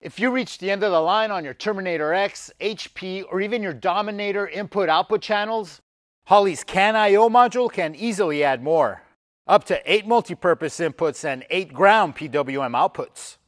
If you reach the end of the line on your Terminator X, HP, or even your Dominator input output channels, Holley's CAN IO module can easily add more, up to 8 multi-purpose inputs and 8 ground PWM outputs.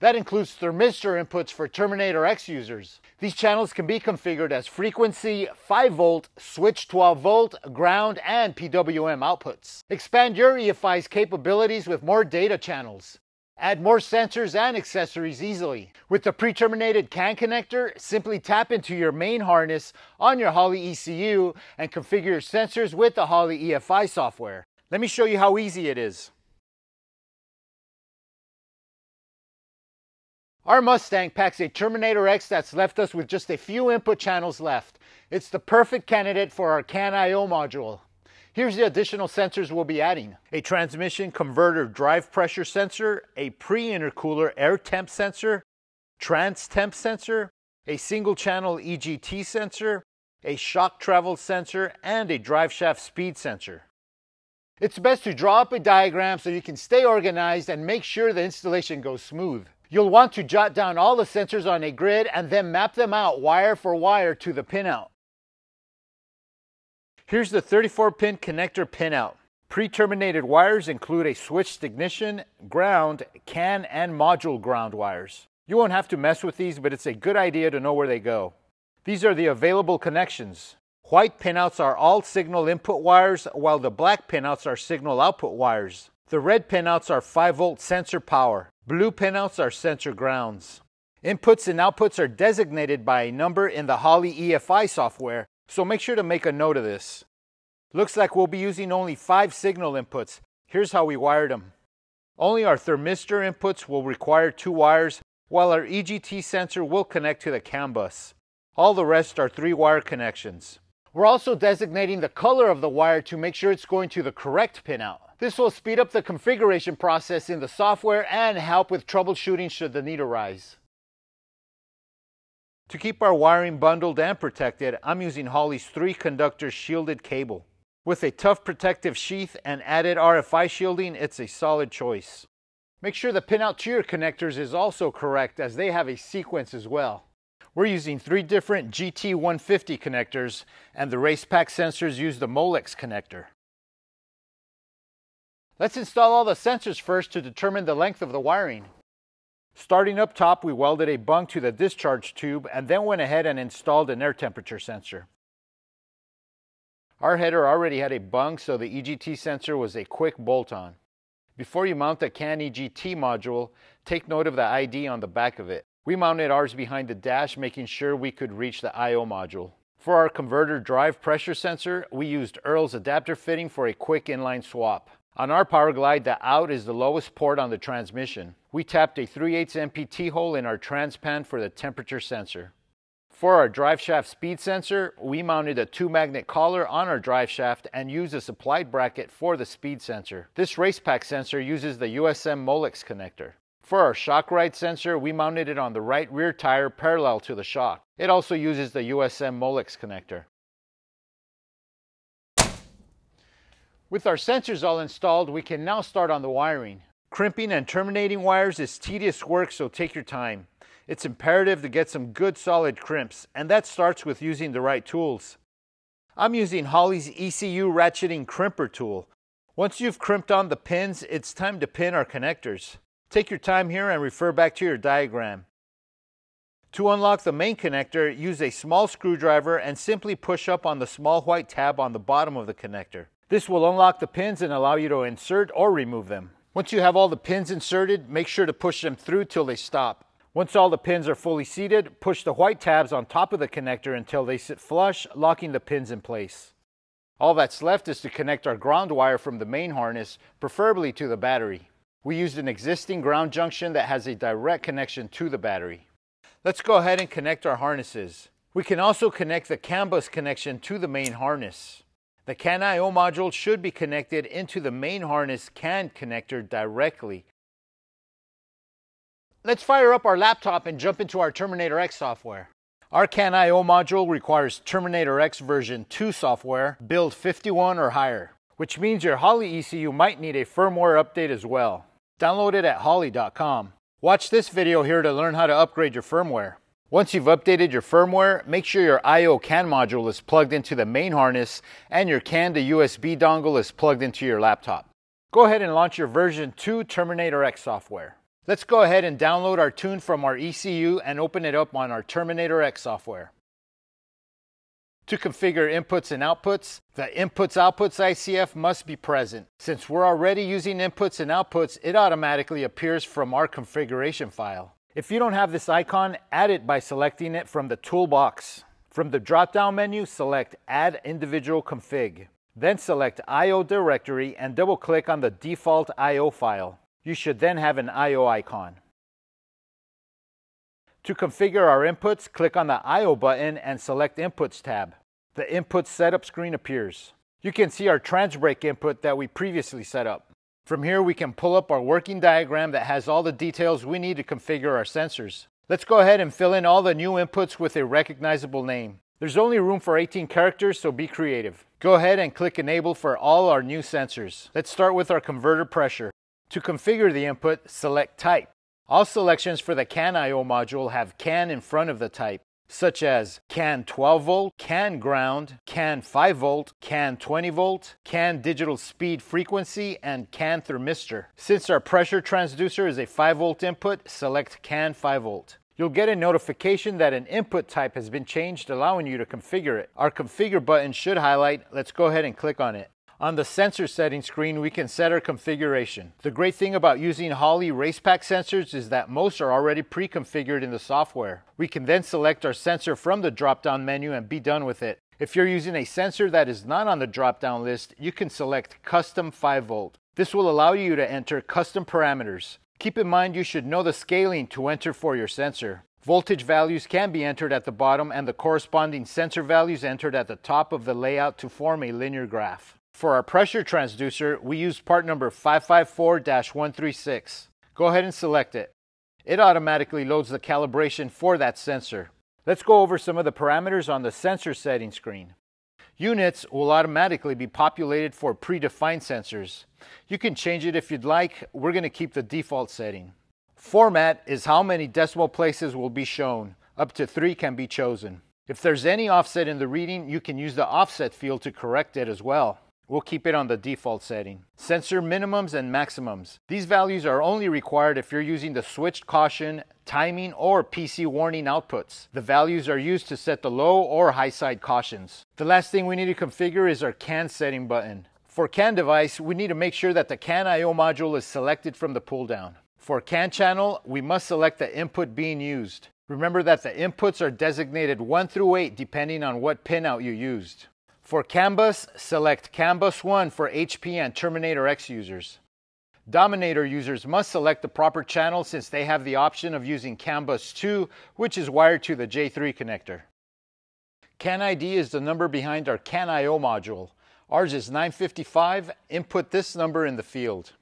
That includes thermistor inputs for Terminator X users. These channels can be configured as frequency, 5 volt, switch 12 volt, ground, and PWM outputs. Expand your EFI's capabilities with more data channels. Add more sensors and accessories easily. With the pre-terminated CAN connector, simply tap into your main harness on your Holley ECU and configure your sensors with the Holley EFI software. Let me show you how easy it is. Our Mustang packs a Terminator X that's left us with just a few input channels left. It's the perfect candidate for our CAN IO module. Here's the additional sensors we'll be adding. A transmission converter drive pressure sensor, a pre-intercooler air temp sensor, trans temp sensor, a single channel EGT sensor, a shock travel sensor, and a drive shaft speed sensor. It's best to draw up a diagram so you can stay organized and make sure the installation goes smooth. You'll want to jot down all the sensors on a grid and then map them out wire for wire to the pinout. Here's the 34 pin connector pinout. Pre-terminated wires include a switched ignition, ground, CAN, and module ground wires. You won't have to mess with these, but it's a good idea to know where they go. These are the available connections. White pinouts are all signal input wires, while the black pinouts are signal output wires. The red pinouts are 5 volt sensor power. Blue pinouts are sensor grounds. Inputs and outputs are designated by a number in the Holley EFI software, so make sure to make a note of this. Looks like we'll be using only 5 signal inputs. Here's how we wired them. Only our thermistor inputs will require 2 wires, while our EGT sensor will connect to the CAN bus. All the rest are 3 wire connections. We're also designating the color of the wire to make sure it's going to the correct pinout. This will speed up the configuration process in the software and help with troubleshooting should the need arise. To keep our wiring bundled and protected, I'm using Holley's 3 conductor shielded cable. With a tough protective sheath and added RFI shielding, it's a solid choice. Make sure the pinout to your connectors is also correct as they have a sequence as well. We're using three different GT150 connectors and the RacePak sensors use the Molex connector. Let's install all the sensors first to determine the length of the wiring. Starting up top, we welded a bung to the discharge tube and then went ahead and installed an air temperature sensor. Our header already had a bung, so the EGT sensor was a quick bolt-on. Before you mount the CAN EGT module, take note of the ID on the back of it. We mounted ours behind the dash, making sure we could reach the I.O. module. For our converter drive pressure sensor, we used Earl's adapter fitting for a quick inline swap. On our Powerglide, the out is the lowest port on the transmission. We tapped a 3 8 MPT hole in our transpan for the temperature sensor. For our drive shaft speed sensor, we mounted a two magnet collar on our drive shaft and used a supplied bracket for the speed sensor. This RacePak sensor uses the USM Molex connector. For our shock ride sensor, we mounted it on the right rear tire parallel to the shock. It also uses the USM Molex connector. With our sensors all installed, we can now start on the wiring. Crimping and terminating wires is tedious work, so take your time. It's imperative to get some good solid crimps, and that starts with using the right tools. I'm using Holley's ECU ratcheting crimper tool. Once you've crimped on the pins, it's time to pin our connectors. Take your time here and refer back to your diagram. To unlock the main connector, use a small screwdriver and simply push up on the small white tab on the bottom of the connector. This will unlock the pins and allow you to insert or remove them. Once you have all the pins inserted, make sure to push them through till they stop. Once all the pins are fully seated, push the white tabs on top of the connector until they sit flush, locking the pins in place. All that's left is to connect our ground wire from the main harness, preferably to the battery. We used an existing ground junction that has a direct connection to the battery. Let's go ahead and connect our harnesses. We can also connect the CAN bus connection to the main harness. The CAN IO module should be connected into the main harness CAN connector directly. Let's fire up our laptop and jump into our Terminator X software. Our CAN IO module requires Terminator X version 2 software, build 51 or higher, which means your Holley ECU might need a firmware update as well. Download it at holley.com. Watch this video here to learn how to upgrade your firmware. Once you've updated your firmware, make sure your I.O. CAN module is plugged into the main harness and your CAN to USB dongle is plugged into your laptop. Go ahead and launch your version 2 Terminator X software. Let's go ahead and download our tune from our ECU and open it up on our Terminator X software. To configure inputs and outputs, the inputs outputs ICF must be present. Since we're already using inputs and outputs, it automatically appears from our configuration file. If you don't have this icon, add it by selecting it from the toolbox. From the drop-down menu, select Add Individual Config. Then select IO Directory and double-click on the default IO file. You should then have an IO icon. To configure our inputs, click on the I.O. button and select Inputs tab. The Input Setup screen appears. You can see our Transbrake input that we previously set up. From here, we can pull up our working diagram that has all the details we need to configure our sensors. Let's go ahead and fill in all the new inputs with a recognizable name. There's only room for 18 characters, so be creative. Go ahead and click Enable for all our new sensors. Let's start with our converter pressure. To configure the input, select Type. All selections for the CAN IO module have CAN in front of the type, such as CAN 12 volt, CAN ground, CAN 5 volt, CAN 20 volt, CAN digital speed frequency, and CAN thermistor. Since our pressure transducer is a 5 volt input, select CAN 5 volt. You'll get a notification that an input type has been changed, allowing you to configure it. Our configure button should highlight. Let's go ahead and click on it. On the sensor setting screen, we can set our configuration. The great thing about using Holley RacePak sensors is that most are already pre-configured in the software. We can then select our sensor from the drop-down menu and be done with it. If you're using a sensor that is not on the drop-down list, you can select Custom 5 volt. This will allow you to enter custom parameters. Keep in mind you should know the scaling to enter for your sensor. Voltage values can be entered at the bottom and the corresponding sensor values entered at the top of the layout to form a linear graph. For our pressure transducer, we use part number 554-136. Go ahead and select it. It automatically loads the calibration for that sensor. Let's go over some of the parameters on the sensor setting screen. Units will automatically be populated for predefined sensors. You can change it if you'd like. We're going to keep the default setting. Format is how many decimal places will be shown. Up to three can be chosen. If there's any offset in the reading, you can use the offset field to correct it as well. We'll keep it on the default setting. Sensor minimums and maximums. These values are only required if you're using the switched caution, timing, or PC warning outputs. The values are used to set the low or high side cautions. The last thing we need to configure is our CAN setting button. For CAN device, we need to make sure that the CAN IO module is selected from the pull down. For CAN channel, we must select the input being used. Remember that the inputs are designated 1 through 8 depending on what pinout you used. For CAN bus, select CAN bus 1 for HP and Terminator X users. Dominator users must select the proper channel since they have the option of using CAN bus 2, which is wired to the J3 connector. CAN ID is the number behind our CAN IO module. Ours is 955. Input this number in the field.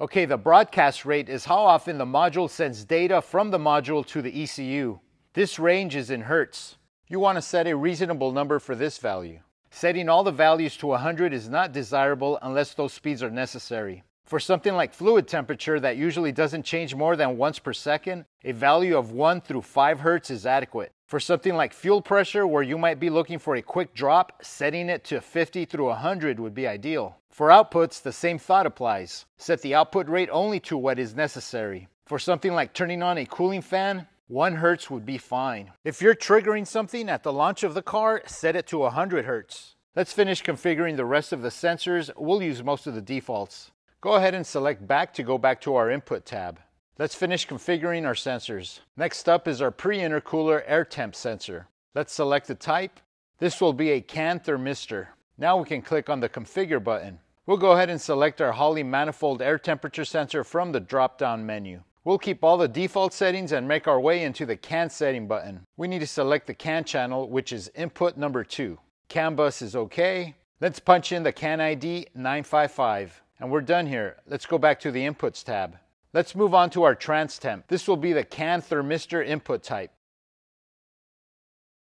Okay, the broadcast rate is how often the module sends data from the module to the ECU. This range is in Hertz. You want to set a reasonable number for this value. Setting all the values to 100 is not desirable unless those speeds are necessary. For something like fluid temperature that usually doesn't change more than once per second, a value of 1 through 5 Hz is adequate. For something like fuel pressure where you might be looking for a quick drop, setting it to 50 through 100 would be ideal. For outputs, the same thought applies. Set the output rate only to what is necessary. For something like turning on a cooling fan, 1 hertz would be fine. If you're triggering something at the launch of the car, set it to 100 hertz. Let's finish configuring the rest of the sensors. We'll use most of the defaults. Go ahead and select back to go back to our input tab. Let's finish configuring our sensors. Next up is our pre-intercooler air temp sensor. Let's select the type. This will be a CAN thermistor. Now we can click on the configure button. We'll go ahead and select our Holley manifold air temperature sensor from the drop-down menu. We'll keep all the default settings and make our way into the CAN setting button. We need to select the CAN channel, which is input number 2. CAN bus is OK. Let's punch in the CAN ID 955. And we're done here. Let's go back to the Inputs tab. Let's move on to our trans temp. This will be the CAN thermistor input type.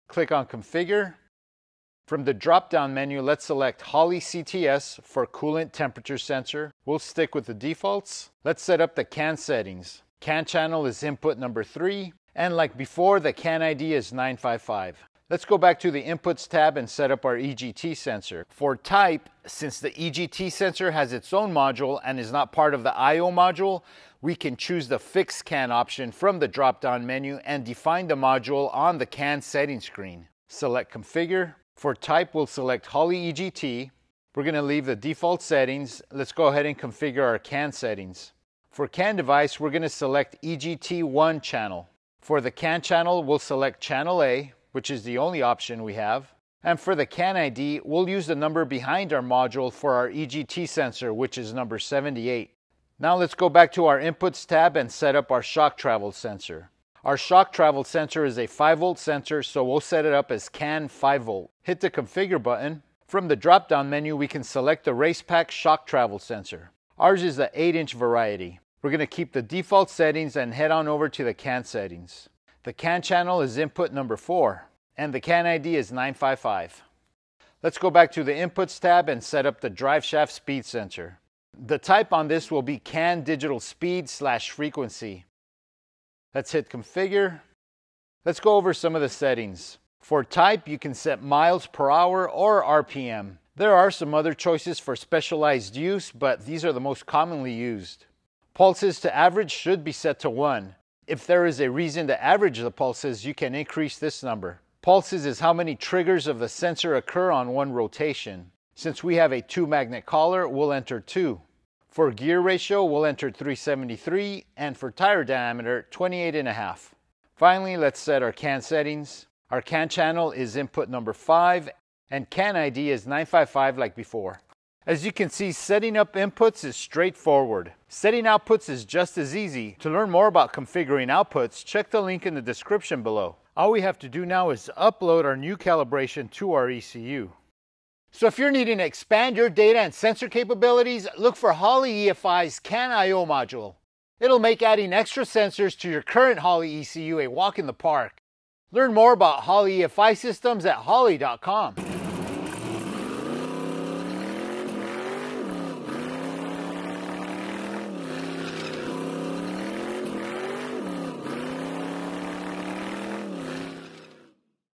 Click on Configure. From the drop-down menu, let's select Holley CTS for coolant temperature sensor. We'll stick with the defaults. Let's set up the CAN settings. CAN channel is input number 3, and like before, the CAN ID is 955. Let's go back to the Inputs tab and set up our EGT sensor. For type, since the EGT sensor has its own module and is not part of the I.O. module, we can choose the Fix CAN option from the drop-down menu and define the module on the CAN setting screen. Select Configure. For type, we'll select Holley EGT. We're going to leave the default settings. Let's go ahead and configure our CAN settings. For CAN device, we're going to select EGT1 channel. For the CAN channel, we'll select channel A, which is the only option we have. And for the CAN ID, we'll use the number behind our module for our EGT sensor, which is number 78. Now let's go back to our Inputs tab and set up our shock travel sensor. Our shock travel sensor is a 5 volt sensor, so we'll set it up as CAN 5 volt. Hit the Configure button. From the drop down menu, we can select the Racepak shock travel sensor. Ours is the 8 inch variety. We're going to keep the default settings and head on over to the CAN settings. The CAN channel is input number 4, and the CAN ID is 955. Let's go back to the Inputs tab and set up the drive shaft speed sensor. The type on this will be CAN digital speed slash frequency. Let's hit configure. Let's go over some of the settings. For type, you can set miles per hour or RPM. There are some other choices for specialized use, but these are the most commonly used. Pulses to average should be set to 1. If there is a reason to average the pulses, you can increase this number. Pulses is how many triggers of the sensor occur on one rotation. Since we have a 2 magnet collar, we'll enter 2. For gear ratio, we'll enter 373, and for tire diameter, 28.5. Finally, let's set our CAN settings. Our CAN channel is input number 5, and CAN ID is 955 like before. As you can see, setting up inputs is straightforward. Setting outputs is just as easy. To learn more about configuring outputs, check the link in the description below. All we have to do now is upload our new calibration to our ECU. So if you're needing to expand your data and sensor capabilities, look for Holley EFI's CAN IO module. It'll make adding extra sensors to your current Holley ECU a walk in the park. Learn more about Holley EFI systems at holley.com.